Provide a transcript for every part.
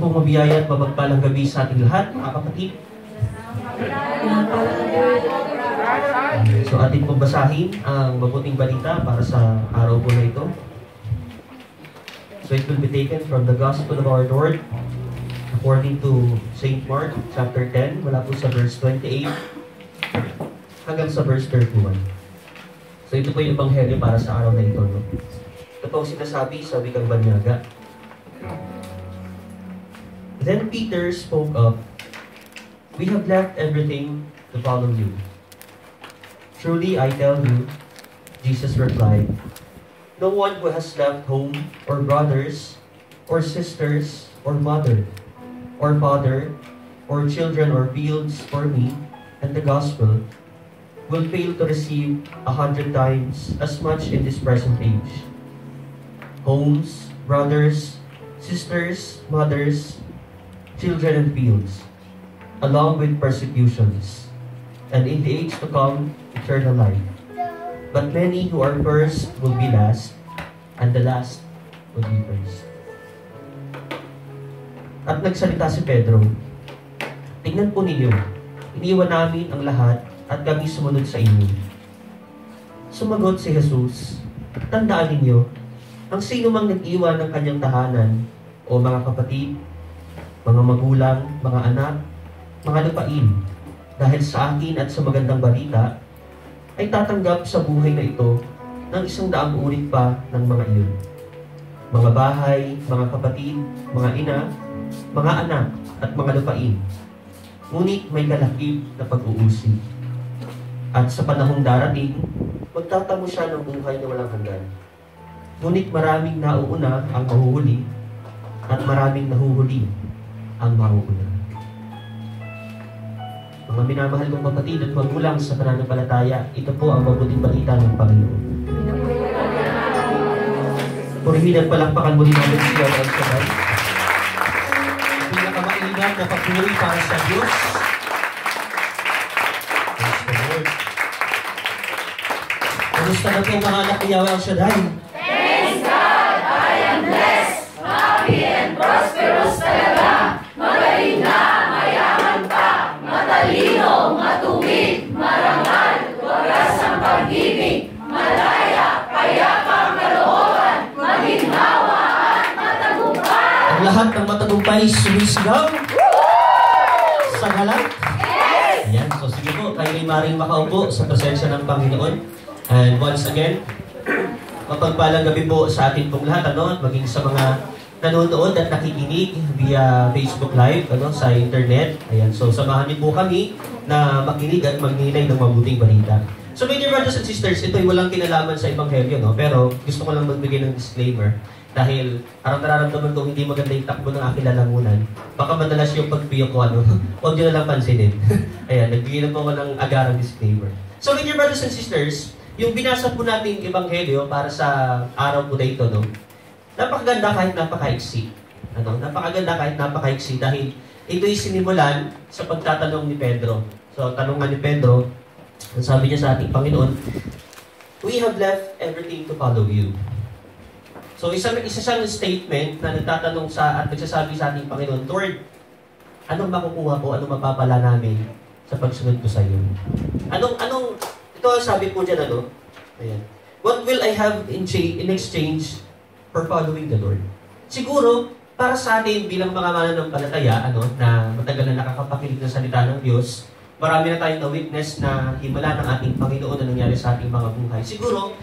pong mabiyaya at mapagpalang gabi sa ating lahat, mga kapatid. So ating pong basahin ang mabuting balita para sa araw po na ito. So it will be taken from the Gospel of our Lord according to St. Mark chapter 10, mula po sa verse 28 hanggang sa verse 31. So ito po yung ebanghelyo para sa araw na ito. No? Ito po sinasabi sa Wikang Banyaga. Then Peter spoke up, We have left everything to follow you. Truly, I tell you, Jesus replied, No one who has left home, or brothers, or sisters, or mother, or father, or children, or fields for me and the gospel will fail to receive a hundred times as much in this present age. Homes, brothers, sisters, mothers, children, and fields, along with persecutions, and in the age to come, eternal life. But many who are first will be last, and the last will be first. At nagsalita si Pedro, Tingnan po ninyo, iniwan namin ang lahat at kami sumunod sa inyo. Sumagot si Jesus, Tandaan ninyo, ang sino mang nag-iwan ng kanyang tahanan, o mga kapatid, mga magulang, mga anak, mga lupain, dahil sa akin at sa magandang balita, ay tatanggap sa buhay na ito ng isang daang ulit pa ng mga iyon. Mga bahay, mga kapatid, mga ina, mga anak, at mga lupain. Ngunit may kalakip na pag-uusig. At sa panahong darating, magtatamo siya ng buhay na walang hanggan. Ngunit maraming nauuna ang mahuhuli, at maraming nahuhuli ang mauuna. Mga minamahal kong kapatid at magulang sa pananampalataya, ito po ang mabuting balita ng Panginoon. Purihin at palakpakan muli natin siya ang sabay. Pinakamaingat na papuri para sa Diyos. Praise. Kumusta na po mga anak ni Yahweh al Shaddai? Thanks God, I am blessed, happy and prosperous talaga. Matalino, matuwid, marangal, wagas ang pag-ibig, malaya, payapa ang kalooban, maginhawa at matagumpay. Ang lahat ng matagumpay sumisigaw sa galang. Ayan, so sige po, kayo ay maring makaupo sa presensya ng Panginoon. And once again, mapagpalang gabi po sa atin pong lahat, ano, maging sa mga nanonood at nakikinig via Facebook Live, ano, sa internet. Ayan, so samahan niyo po kami na makinig at magninay ng mabuting balita. So my dear brothers and sisters, ito ay walang kinalaman sa Ebanghelyo, no? Pero gusto ko lang magbigay ng disclaimer dahil parang nararamdaman kong hindi maganda yung takbo ng aking lalamunan. Baka madalas yung pagpiyo ko, ano, huwag nyo na lang pansinin. Ayan, nagbigay na po ako ng agarang disclaimer. So my dear brothers and sisters, yung binasa po nating Ebanghelyo para sa araw po na ito, no? Napakaganda kahit napakaiksi. Ano? Napakaganda kahit napakaiksi dahil ito'y sinimulan sa pagtatanong ni Pedro. So, tanong ni Pedro, ang sabi niya sa ating Panginoon, We have left everything to follow you. So, isa, isa siyang statement na nagtatanong sa at nagsasabi sa ating Panginoon, Lord, anong makukuha ko, anong mapapala namin sa pagsunod ko sa iyo? Anong, anong, ito sabi po dyan, ano? Ayan. What will I have in, in exchange for following the Lord? Siguro, para sa atin bilang mga mananampalataya, ano, na matagal na nakakapakinig ng salita ng Diyos, marami na tayong na-witness na himala ng ating Panginoon na nangyari sa ating mga buhay. Siguro,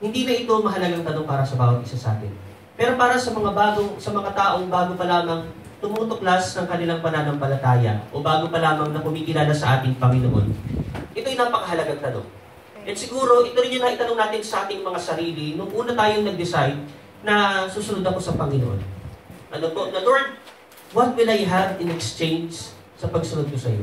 hindi na ito mahalagang tanong para sa bawat isa sa atin. Pero para sa mga bagong, sa mga taong bago pa lamang tumutuklas ng kanilang pananampalataya o bago pa lamang na kumikilala sa ating Panginoon, ito'y napakahalagang tanong. At siguro, ito rin yung naitanong natin sa ating mga sarili nung una tayong nag-decide na susunod ako sa Panginoon. Ano po? Na Lord, what will I have in exchange sa pagsunod ko sa iyo?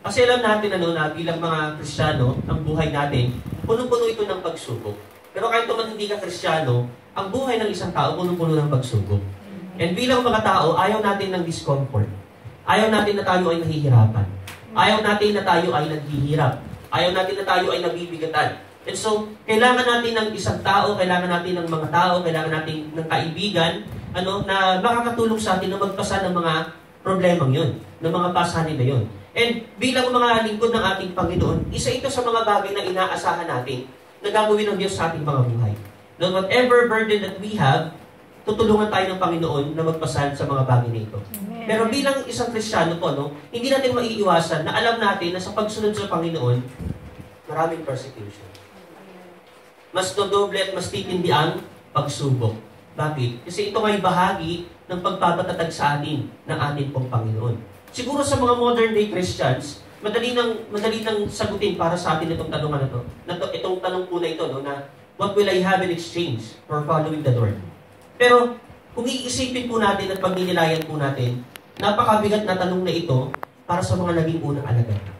Kasi alam natin ano, na bilang mga Kristiyano, ang buhay natin, punong-puno ito ng pagsubok. Pero kahit naman hindi ka Kristiyano, ang buhay ng isang tao punong-puno ng pagsubok. And bilang mga tao, ayaw natin ng discomfort. Ayaw natin na tayo ay nahihirapan. Ayaw natin na tayo ay naghihirap. Ayaw natin na tayo ay nabibigatan. And so, kailangan natin ng isang tao, kailangan natin ng mga tao, kailangan natin ng kaibigan, ano, na makakatulong sa atin na magpasa ng mga problemang yon, ng mga pasanin na yon. And bilang mga lingkod ng ating Panginoon, isa ito sa mga bagay na inaasahan natin na gagawin ng Diyos sa ating mga buhay. Na whatever burden that we have, tutulungan tayo ng Panginoon na magpasan sa mga bagay na ito. Pero bilang isang Kristiyano po, no, hindi natin maiiwasan na alam natin na sa pagsunod sa Panginoon, maraming persecution. Mas dodoble at mas titindi ang pagsubok. Bakit? Kasi ito ay bahagi ng pagpapatatag sa atin ng ating pong Panginoon. Siguro sa mga modern day Christians, madali nang madali nang sagutin para sa atin itong tanong na to. Na to itong tanong po na ito no na what will I have in exchange for following the Lord? Pero kung iisipin po natin at pagninilayan po natin, napakabigat na tanong na ito para sa mga naging unang alagad.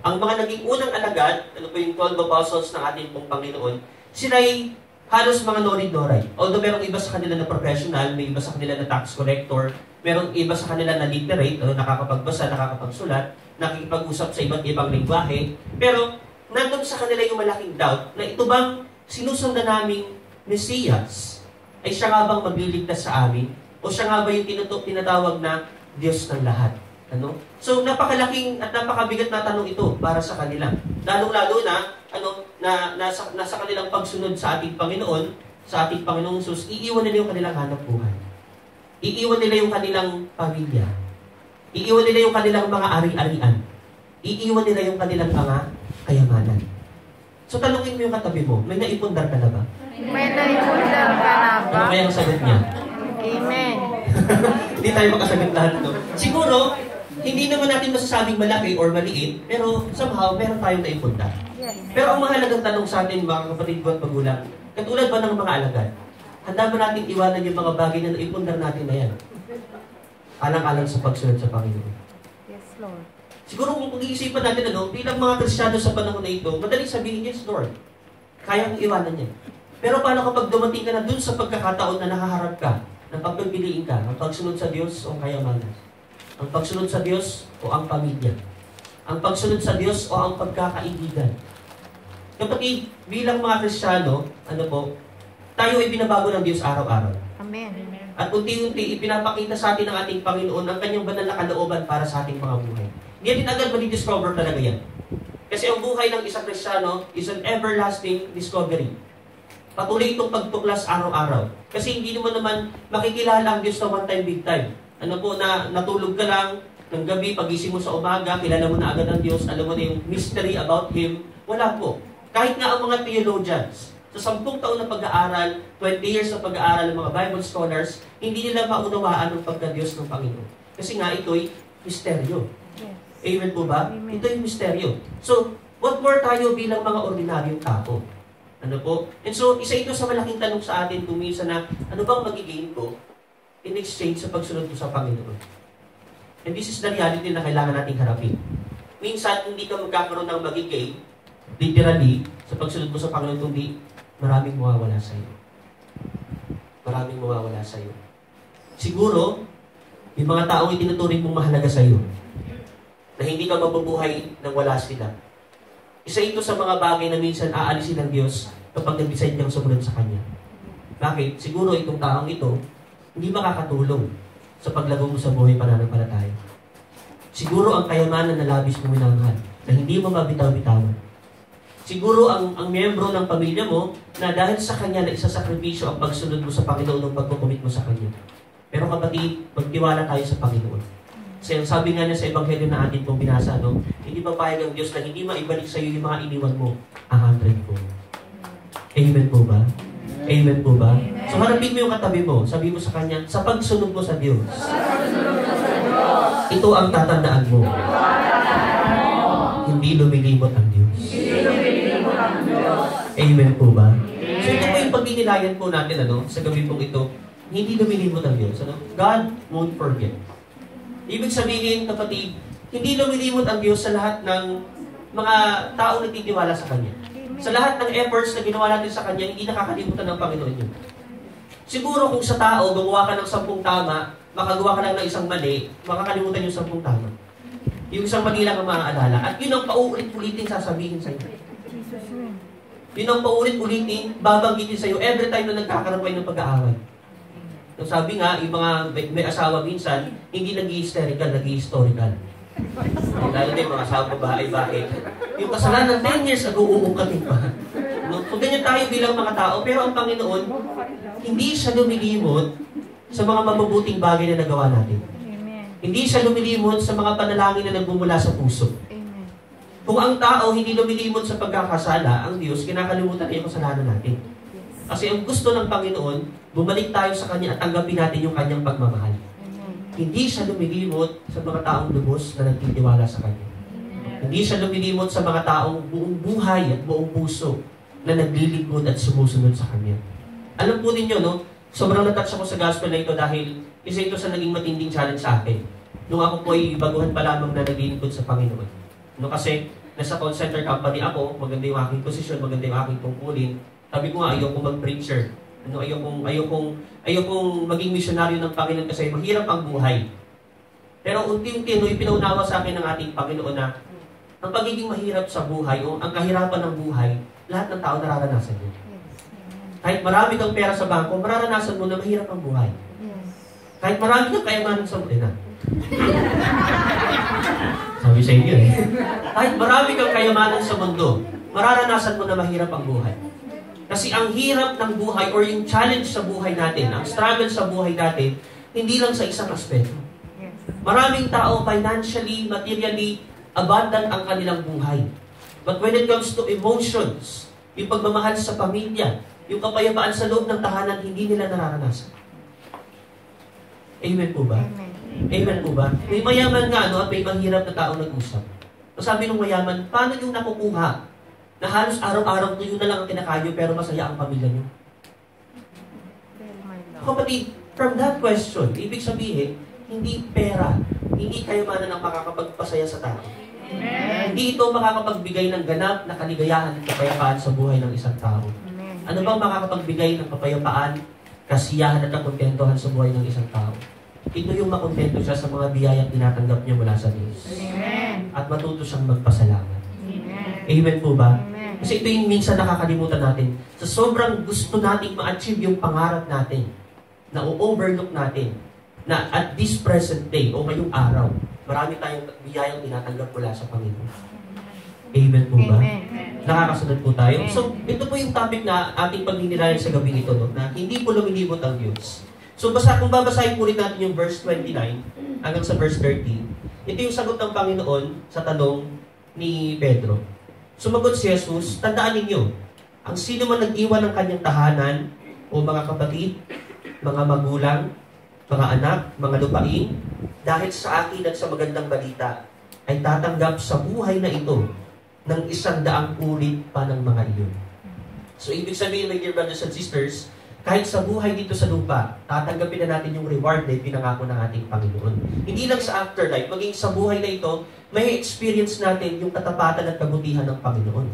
Ang mga naging unang alagad, ano po yung 12 apostles ng ating pong Panginoon, sila ay halos mga norid-noray. Although merong iba sa kanila na professional, may iba sa kanila na tax collector, merong iba sa kanila na literate, o nakakapagbasa, nakakapagsulat, nakikipag-usap sa iba't ibang lingwahe, pero nandun sa kanila yung malaking doubt na ito bang sinusundan naming Mesiyas ay siya nga bang magliligtas sa amin? O siya nga ba yung tinatawag na Diyos ng lahat? Ano? So napakalaking at napakabigat na tanong ito para sa kanila. Lalong-lalo na ano na nasa, nasa kanilang pagsunod sa ating Panginoon, sa ating Panginoong Jesus, iiwan nila yung kanilang hanap buhay. Iiwan nila yung kanilang pamilya. Iiwan nila yung kanilang mga ari-arian. Iiwan nila yung kanilang mga kayamanan. So tanungin mo yung katabi mo, may naipundar ka na ba? May naipundar ka na ba? Ano kaya ang sagot niya? Amen. Hindi tayo makasagot lahat ito. Siguro, hindi naman natin masasabing malaki or maliit, pero somehow, meron tayong naipundar. Yes. Pero ang mahalagang tanong sa atin, mga kapatid ko at magulang, katulad ba ng mga alagad, handa ba natin iwanan yung mga bagay na naipundar natin na yan? Alang-alang sa pagsunod sa Panginoon. Yes, Lord. Siguro kung pag-iisipan natin, ano, bilang mga Kristyano sa panahon na ito, madaling sabihin, yes, Lord. Kaya kong iwanan yan. Pero paano kapag dumating ka na dun sa pagkakataon na nakaharap ka, na pagpipiliin ka, ang pagsunod sa Diyos o kayamanan? Ang pagsunod sa Diyos o ang pamilya? Ang pagsunod sa Diyos o ang pagkakaibigan? Kapatid, bilang mga Kristiyano, ano po, tayo ay binabago ng Diyos araw-araw. Amen. At unti-unti, ipinapakita sa atin ng ating Panginoon ang kanyang banal na kalooban para sa ating mga buhay. Hindi natin agad mali-discover talaga yan. Kasi ang buhay ng isang Kristiyano is an everlasting discovery. Patuloy itong pagtuklas araw-araw. Kasi hindi naman naman makikilala ang Diyos na one time, big time. Ano po, na natulog ka lang, ng gabi, pagising mo sa umaga, kilala mo na agad ang Diyos, alam mo na yung mystery about Him. Wala po. Kahit nga ang mga theologians, sa sampung taon na pag-aaral, 20 years na pag-aaral ng mga Bible scholars, hindi nila maunawaan ang pagka-Diyos ng Panginoon. Kasi nga ito'y misteryo. Yes. Amen po ba? Amen. Ito yung misteryo. So, what more tayo bilang mga ordinaryong tao? Ano po? And so, isa ito sa malaking tanong sa atin kung minsan na, ano bang magigain ko in exchange sa pagsunod ko sa Panginoon? And this is the reality na kailangan nating harapin. Minsan, hindi ka magkakaroon ng magigain, literally, sa pagsunod mo sa Panginoon, kundi maraming mawawala sa iyo. Maraming mawawala sa iyo. Siguro, may mga taong itinuturing mong mahalaga sa iyo na hindi ka mabubuhay nang wala sila. Isa ito sa mga bagay na minsan aalisin ng Diyos kapag nag-decide kang sumunod sa Kanya. Bakit? Siguro itong taong ito, hindi makakatulong sa paglago mo sa buhay pananampalataya. Siguro ang kayamanan na labis mo minamahal, na hindi mo mabitaw-bitawan. Siguro ang, ang miyembro ng pamilya mo, na dahil sa Kanya na isasakripisyo ang pagsunod mo sa Panginoon ng pagkukumit mo sa Kanya. Pero kapatid, magtiwala tayo sa Panginoon. Kasi ang sabi nga niya sa Ebanghelyo na atin pong binasa, no, hindi pa payag ang Diyos na hindi maibalik sa iyo yung mga iniwan mo a hundredfold. Amen po ba? Amen po ba? So harapin mo yung katabi mo. Sabi mo sa kanya, sa pagsunod mo sa Diyos. Ito ang tatandaan mo. Hindi lumilimot ang Diyos. Amen po ba? So ito po yung pagdinilayan po natin ano, sa gabi pong ito. Hindi lumilimot ang Diyos. Ano? God won't forget. Ibig sabihin, kapatid, hindi lumilimot ang Diyos sa lahat ng mga tao nagtitiwala sa Kanya. Sa lahat ng efforts na ginawa natin sa Kanya, hindi nakakalimutan ng Panginoon yun. Siguro kung sa tao, gumawa ka ng sampung tama, makagawa ka lang ng isang mali, makakalimutan yung sampung tama. Yung isang mali lang ang maaalala. At yun ang paulit-ulitin sasabihin sa iyo. Yun ang paulit-ulitin, babanggitin sa iyo every time na nagkakaroon kayo ng pag-aaway. So sabi nga, yung mga may, may asawa minsan, hindi nag hysterical nag historical Lalo din mga asawa babae, bakit? Yung kasalanan 10 years ago, uukatin pa. No? So ganyan tayo bilang mga tao, pero ang Panginoon, hindi siya lumilimot sa mga mabubuting bagay na nagawa natin. Amen. Hindi siya lumilimot sa mga panalangin na nagmumula sa puso. Amen. Kung ang tao hindi lumilimot sa pagkakasala, ang Diyos, kinakalimutan niya yung kasalanan natin. Kasi ang gusto ng Panginoon, bumalik tayo sa Kanya at tanggapin natin yung Kanyang pagmamahal. Hindi siya lumilimot sa mga taong lubos na nagtitiwala sa Kanya. Hindi siya lumilimot sa mga taong buong buhay at buong puso na naglilingkod at sumusunod sa Kanya. Alam po ninyo, no? Sobrang natouch ako sa gospel na ito dahil isa ito sa naging matinding challenge sa akin. Nung ako po ay baguhan pa lamang na naglilingkod sa Panginoon. No, kasi nasa call center company ako, maganda yung aking posisyon, maganda yung aking tungkulin. Sabi ko nga, ayaw kong mag-preacher. Ano, ayaw kong, ayaw kong, ayaw kong maging misyonaryo ng Panginoon kasi mahirap ang buhay. Pero unti-unti, no, ipinaunawa sa akin ng ating Panginoon na ang pagiging mahirap sa buhay o ang kahirapan ng buhay, lahat ng tao nararanasan yun. Yes. Kahit marami kang pera sa bangko, mararanasan mo na mahirap ang buhay. Yes. Kahit marami kang kayamanan sa mundo na. Sabi sa inyo eh. Kahit marami kang kayamanan sa mundo, mararanasan mo na mahirap ang buhay. Kasi ang hirap ng buhay or yung challenge sa buhay natin, ang struggle sa buhay natin, hindi lang sa isang aspeto. Maraming tao financially, materially, abundant ang kanilang buhay. But when it comes to emotions, yung pagmamahal sa pamilya, yung kapayapaan sa loob ng tahanan, hindi nila nararanasan. Amen po ba? Amen. Amen po ba? May mayaman nga, no? At may mahirap na tao nag-usap. Sabi ng mayaman, paano yung nakukuha na halos araw-araw tuyo na lang ang kinakayo pero masaya ang pamilya niyo? Kapatid, from that question, ibig sabihin, hindi pera, hindi kayamanan ang makakapagpasaya sa tao. Amen. Hindi ito makakapagbigay ng ganap na kaligayahan at kapayapaan sa buhay ng isang tao. Amen. Ano bang makakapagbigay ng kapayapaan, kasiyahan at kakontentohan sa buhay ng isang tao? Ito yung makontento siya sa mga biyayang tinatanggap niya mula sa Diyos. Amen. At matuto siyang magpasalamat. Amen. Po ba? Amen. Kasi ito yung minsan nakakalimutan natin. Sa sobrang gusto nating ma-achieve yung pangarap natin, na o-overlook natin, na at this present day o ngayong araw, marami tayong biyayang tinatanggap mula sa Panginoon. Amen po ba? Amen. Nakakasunod po tayo. Amen. So, ito po yung topic na ating pagninilayan sa gabi nito, no? na hindi po lumilibot ang Diyos. So, basta kung babasahin po rin natin yung verse 29 hanggang sa verse 30, ito yung sagot ng Panginoon sa tanong ni Pedro. Sumagot si Jesus, tandaan ninyo, ang sino man nag-iwan ng kanyang tahanan o mga kapatid, mga magulang, mga anak, mga lupain, dahil sa akin at sa magandang balita, ay tatanggap sa buhay na ito ng isang daang ulit pa ng mga iyon. So, ibig sabihin, my dear brothers and sisters, kahit sa buhay dito sa lupa, tatanggapin na natin yung reward na pinangako ng ating Panginoon. Hindi lang sa afterlife, maging sa buhay na ito, may experience natin yung katapatan at kabutihan ng Panginoon.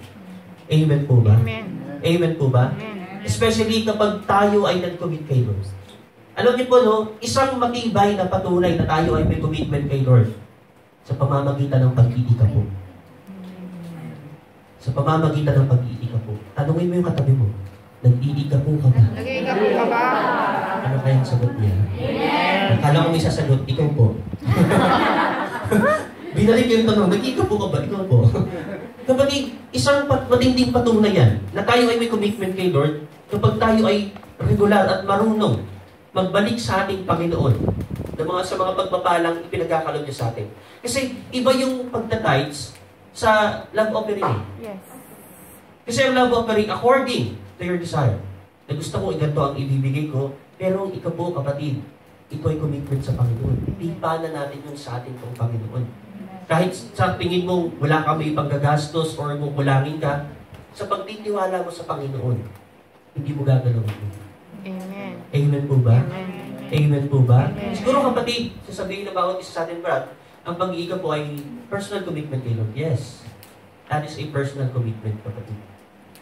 Amen po ba? Amen. Amen po ba? Amen. Especially kapag tayo ay nag-commit kay Lord. Alam niyo po, no, isang matibay na patunay na tayo ay may commitment kay Lord sa pamamagitan ng pag-iika po. Sa pamamagitan ng pag-iika po. Tanungin mo yung katabi mo, nag-iika po ka ba? Ka po ka ba? Ano kayang sagot niya? Akala ko may sasagot, ikaw po. Binalik yung tanong, nag-iika po ka ba? Ikaw po. Kapatid, isang pat matinding patunay yan na tayo ay may commitment kay Lord kapag tayo ay regular at marunong magbalik sa ating Panginoon ng mga sa mga pagpapalang ipinagkakalog niya sa atin. Kasi iba yung pagtatides sa love offering. Yes. Kasi ang love offering according to your desire. Na gusto ko, ganito ang ibibigay ko. Pero ikaw po, kapatid, ito ay commitment sa Panginoon. Ipa na natin yun sa ating pong Panginoon. Kahit sa tingin mo wala ka may panggagastos or mumulangin ka, sa pagtitiwala mo sa Panginoon, hindi mo gagalawin yun. Amen. Amen po ba? Amen. Amen po ba? Amen. Siguro kapatid, sasabihin na bawat isa sa atin, Brad, ang pag-iiga po ay personal commitment kay Lord. Yes. That is a personal commitment, kapatid.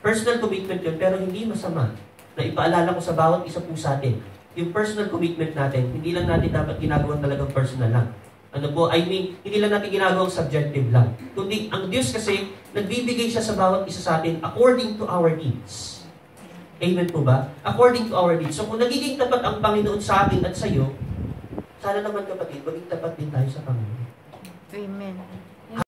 Personal commitment yun, pero hindi masama na ipaalala ko sa bawat isa po sa atin. Yung personal commitment natin, hindi lang natin dapat ginagawa talagang personal lang. Ano po, I mean, hindi lang natin ginagawang subjective lang. Kundi, ang Diyos kasi, nagbibigay siya sa bawat isa sa atin according to our needs. Amen po ba? According to our needs. So kung nagiging tapat ang Panginoon sa akin at sa iyo, sana naman kapatid, maging tapat din tayo sa Panginoon. Amen.